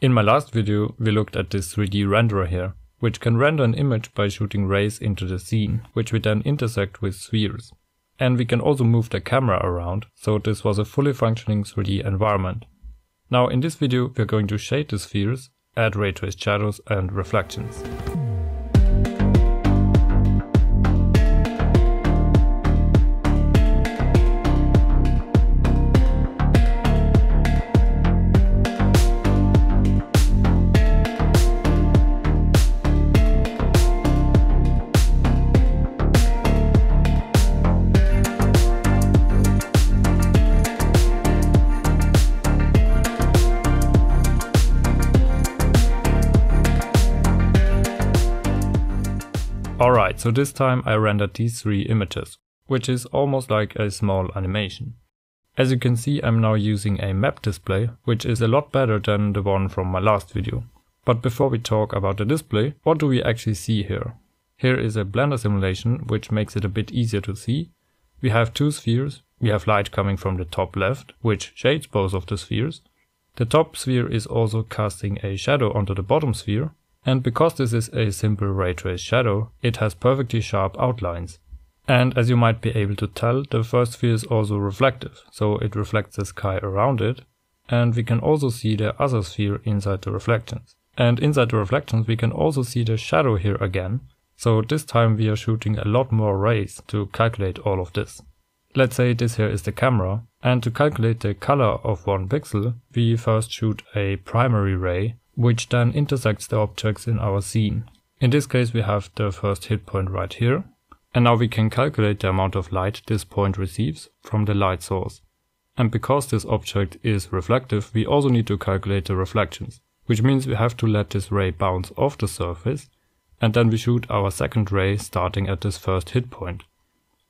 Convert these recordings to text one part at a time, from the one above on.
In my last video, we looked at this 3D renderer here, which can render an image by shooting rays into the scene, which we then intersect with spheres. And we can also move the camera around, so this was a fully functioning 3D environment. Now in this video we're going to shade the spheres, add ray traced shadows and reflections. So this time I rendered these three images, which is almost like a small animation. As you can see I'm now using a map display, which is a lot better than the one from my last video. But before we talk about the display, what do we actually see here? Here is a Blender simulation, which makes it a bit easier to see. We have two spheres, we have light coming from the top left, which shades both of the spheres. The top sphere is also casting a shadow onto the bottom sphere, and because this is a simple ray trace shadow, it has perfectly sharp outlines. And as you might be able to tell, the first sphere is also reflective, so it reflects the sky around it, and we can also see the other sphere inside the reflections. And inside the reflections we can also see the shadow here again, so this time we are shooting a lot more rays to calculate all of this. Let's say this here is the camera, and to calculate the color of one pixel, we first shoot a primary ray which then intersects the objects in our scene. In this case we have the first hit point right here, and now we can calculate the amount of light this point receives from the light source. And because this object is reflective, we also need to calculate the reflections, which means we have to let this ray bounce off the surface, and then we shoot our second ray starting at this first hit point.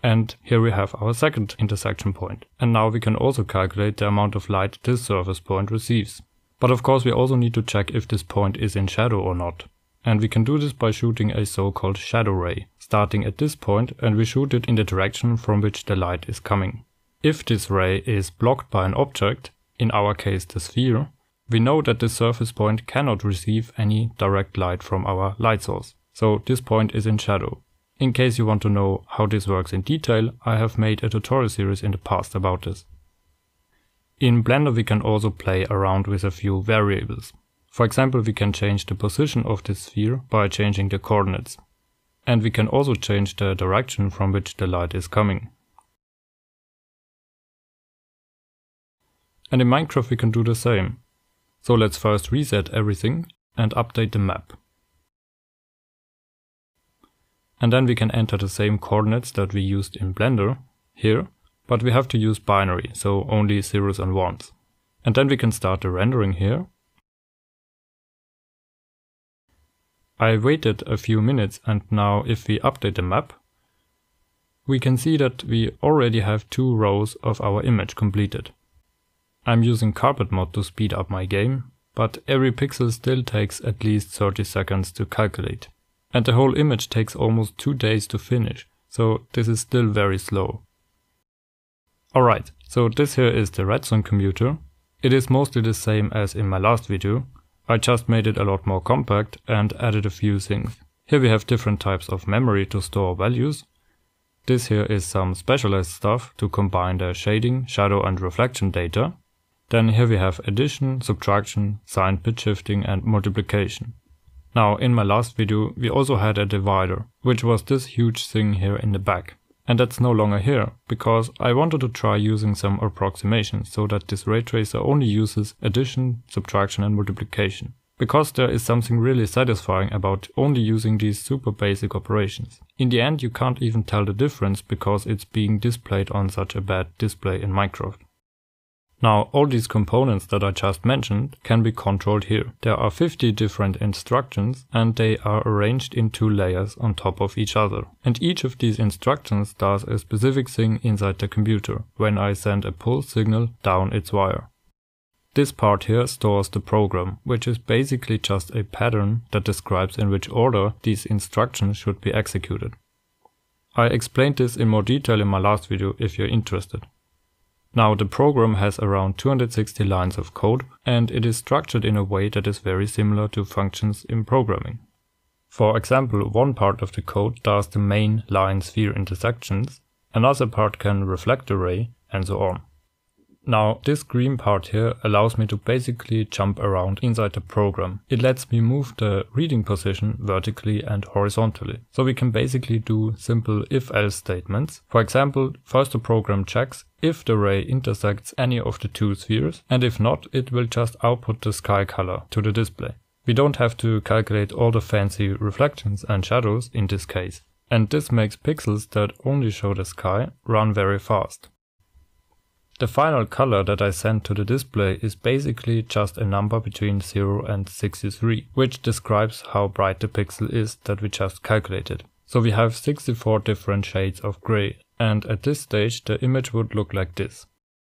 And here we have our second intersection point. And now we can also calculate the amount of light this surface point receives. But of course we also need to check if this point is in shadow or not. And we can do this by shooting a so-called shadow ray, starting at this point and we shoot it in the direction from which the light is coming. If this ray is blocked by an object, in our case the sphere, we know that the surface point cannot receive any direct light from our light source. So this point is in shadow. In case you want to know how this works in detail, I have made a tutorial series in the past about this. In Blender we can also play around with a few variables. For example, we can change the position of the sphere by changing the coordinates. And we can also change the direction from which the light is coming. And in Minecraft we can do the same. So let's first reset everything and update the map. And then we can enter the same coordinates that we used in Blender here but we have to use binary, so only zeros and ones. And then we can start the rendering here. I waited a few minutes and now if we update the map, we can see that we already have two rows of our image completed. I'm using carpet mod to speed up my game, but every pixel still takes at least 30 seconds to calculate. And the whole image takes almost two days to finish, so this is still very slow. Alright, so this here is the Redstone computer. It is mostly the same as in my last video. I just made it a lot more compact and added a few things. Here we have different types of memory to store values. This here is some specialized stuff to combine the shading, shadow and reflection data. Then here we have addition, subtraction, sign bit shifting and multiplication. Now in my last video we also had a divider, which was this huge thing here in the back. And that's no longer here, because I wanted to try using some approximations so that this ray tracer only uses addition, subtraction and multiplication. Because there is something really satisfying about only using these super basic operations. In the end you can't even tell the difference because it's being displayed on such a bad display in Minecraft. Now all these components that I just mentioned can be controlled here. There are 50 different instructions and they are arranged in two layers on top of each other. And each of these instructions does a specific thing inside the computer when I send a pulse signal down its wire. This part here stores the program, which is basically just a pattern that describes in which order these instructions should be executed. I explained this in more detail in my last video if you're interested. Now the program has around 260 lines of code and it is structured in a way that is very similar to functions in programming. For example, one part of the code does the main line sphere intersections, another part can reflect the ray, and so on. Now, this green part here allows me to basically jump around inside the program. It lets me move the reading position vertically and horizontally. So we can basically do simple if-else statements. For example, first the program checks if the ray intersects any of the two spheres, and if not, it will just output the sky color to the display. We don't have to calculate all the fancy reflections and shadows in this case. And this makes pixels that only show the sky run very fast. The final color that I send to the display is basically just a number between 0 and 63, which describes how bright the pixel is that we just calculated. So we have 64 different shades of gray, and at this stage the image would look like this.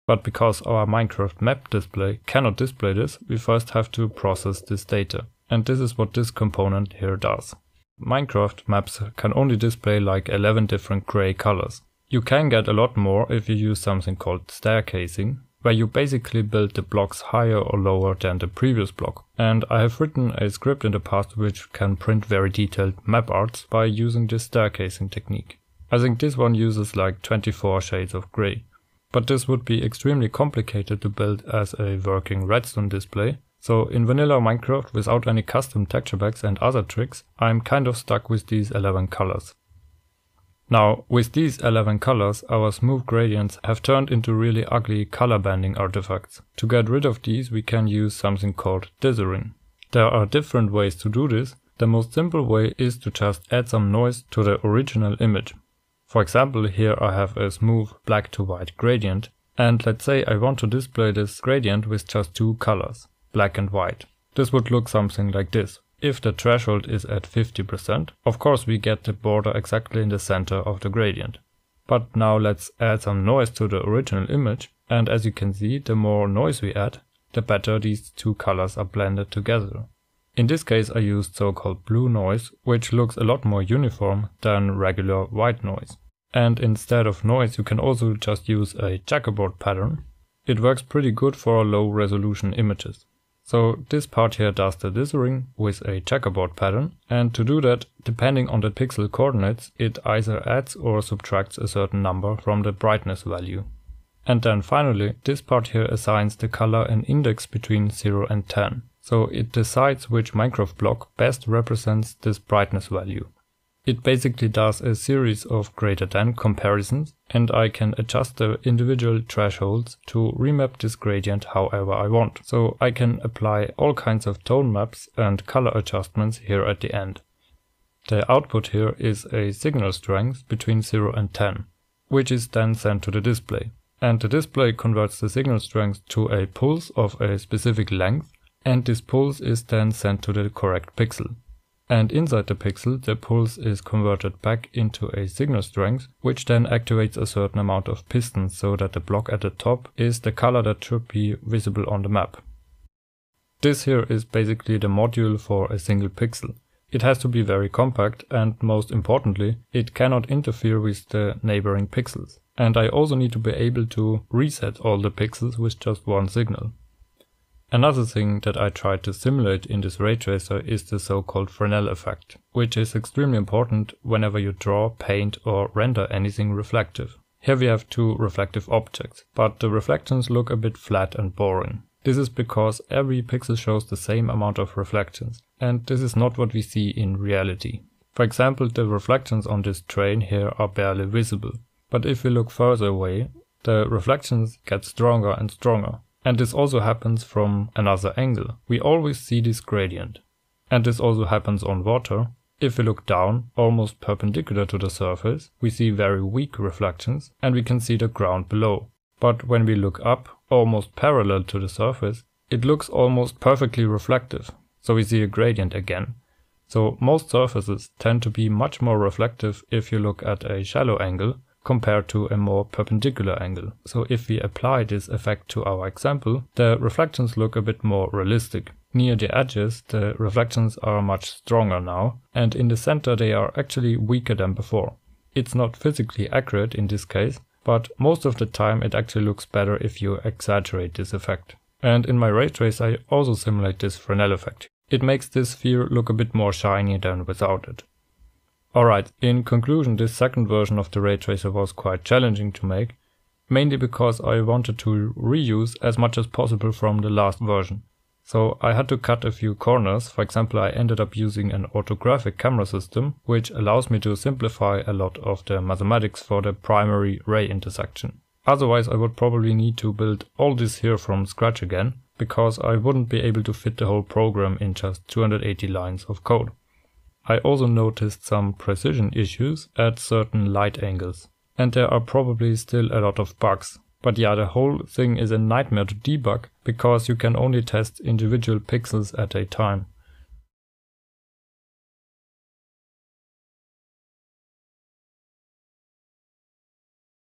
But because our Minecraft map display cannot display this, we first have to process this data. And this is what this component here does. Minecraft maps can only display like 11 different gray colors. You can get a lot more if you use something called staircasing, where you basically build the blocks higher or lower than the previous block. And I have written a script in the past which can print very detailed map arts by using this staircasing technique. I think this one uses like 24 shades of grey. But this would be extremely complicated to build as a working redstone display. So in vanilla Minecraft without any custom texture packs and other tricks, I'm kind of stuck with these 11 colors. Now, with these 11 colors, our smooth gradients have turned into really ugly color banding artifacts. To get rid of these, we can use something called dithering. There are different ways to do this. The most simple way is to just add some noise to the original image. For example, here I have a smooth black to white gradient, and let's say I want to display this gradient with just two colors, black and white. This would look something like this. If the threshold is at 50%, of course we get the border exactly in the center of the gradient. But now let's add some noise to the original image, and as you can see, the more noise we add, the better these two colors are blended together. In this case I used so-called blue noise, which looks a lot more uniform than regular white noise. And instead of noise you can also just use a checkerboard pattern. It works pretty good for low resolution images. So this part here does the dithering with a checkerboard pattern and to do that, depending on the pixel coordinates, it either adds or subtracts a certain number from the brightness value. And then finally, this part here assigns the color an index between 0 and 10. So it decides which Minecraft block best represents this brightness value. It basically does a series of greater than comparisons and I can adjust the individual thresholds to remap this gradient however I want. So I can apply all kinds of tone maps and color adjustments here at the end. The output here is a signal strength between 0 and 10, which is then sent to the display. And the display converts the signal strength to a pulse of a specific length and this pulse is then sent to the correct pixel. And inside the pixel, the pulse is converted back into a signal strength, which then activates a certain amount of pistons so that the block at the top is the color that should be visible on the map. This here is basically the module for a single pixel. It has to be very compact and most importantly, it cannot interfere with the neighboring pixels. And I also need to be able to reset all the pixels with just one signal. Another thing that I tried to simulate in this ray tracer is the so-called Fresnel effect, which is extremely important whenever you draw, paint or render anything reflective. Here we have two reflective objects, but the reflections look a bit flat and boring. This is because every pixel shows the same amount of reflections, and this is not what we see in reality. For example, the reflections on this train here are barely visible, but if we look further away, the reflections get stronger and stronger, and this also happens from another angle. We always see this gradient. And this also happens on water. If we look down, almost perpendicular to the surface, we see very weak reflections and we can see the ground below. But when we look up, almost parallel to the surface, it looks almost perfectly reflective. So we see a gradient again. So most surfaces tend to be much more reflective if you look at a shallow angle compared to a more perpendicular angle. So if we apply this effect to our example, the reflections look a bit more realistic. Near the edges, the reflections are much stronger now, and in the center they are actually weaker than before. It's not physically accurate in this case, but most of the time it actually looks better if you exaggerate this effect. And in my ray trace I also simulate this Fresnel effect. It makes this sphere look a bit more shiny than without it. Alright, in conclusion this second version of the ray tracer was quite challenging to make, mainly because I wanted to reuse as much as possible from the last version. So I had to cut a few corners, for example I ended up using an orthographic camera system, which allows me to simplify a lot of the mathematics for the primary ray intersection. Otherwise I would probably need to build all this here from scratch again, because I wouldn't be able to fit the whole program in just 280 lines of code. I also noticed some precision issues at certain light angles. And there are probably still a lot of bugs, but yeah, the whole thing is a nightmare to debug because you can only test individual pixels at a time.